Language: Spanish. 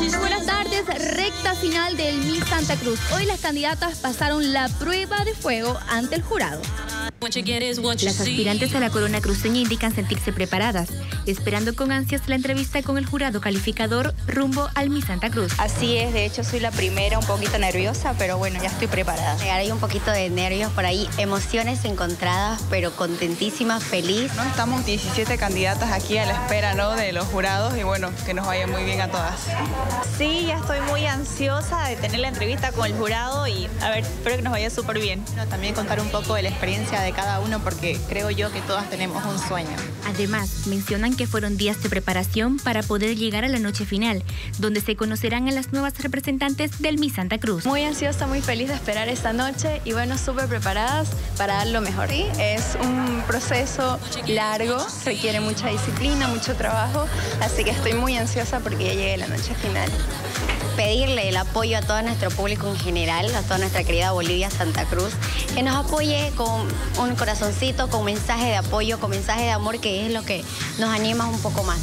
Buenas tardes, recta final del Miss Santa Cruz. Hoy las candidatas pasaron la prueba de fuego ante el jurado. Las aspirantes a la corona cruceña indican sentirse preparadas, esperando con ansias la entrevista con el jurado calificador rumbo al Miss Santa Cruz. Así es, de hecho soy la primera, un poquito nerviosa, pero bueno, ya estoy preparada. Hay un poquito de nervios por ahí, emociones encontradas, pero contentísima, feliz. ¿No? Estamos 17 candidatas aquí a la espera ¿no? de los jurados y bueno, que nos vaya muy bien a todas. Sí, ya estoy muy ansiosa de tener la entrevista con el jurado y a ver, espero que nos vaya súper bien. también contar un poco de la experiencia de cada uno porque creo yo que todas tenemos un sueño. Además, mencionan que fueron días de preparación para poder llegar a la noche final, donde se conocerán a las nuevas representantes del Miss Santa Cruz. Muy ansiosa, muy feliz de esperar esta noche y bueno, súper preparadas para dar lo mejor. Sí, es un proceso largo, requiere mucha disciplina, mucho trabajo, así que estoy muy ansiosa porque ya llegue la noche final pedirle el apoyo a todo nuestro público en general, a toda nuestra querida Bolivia Santa Cruz, que nos apoye con un corazoncito con mensaje de apoyo, con mensaje de amor, que es lo que nos anima un poco más.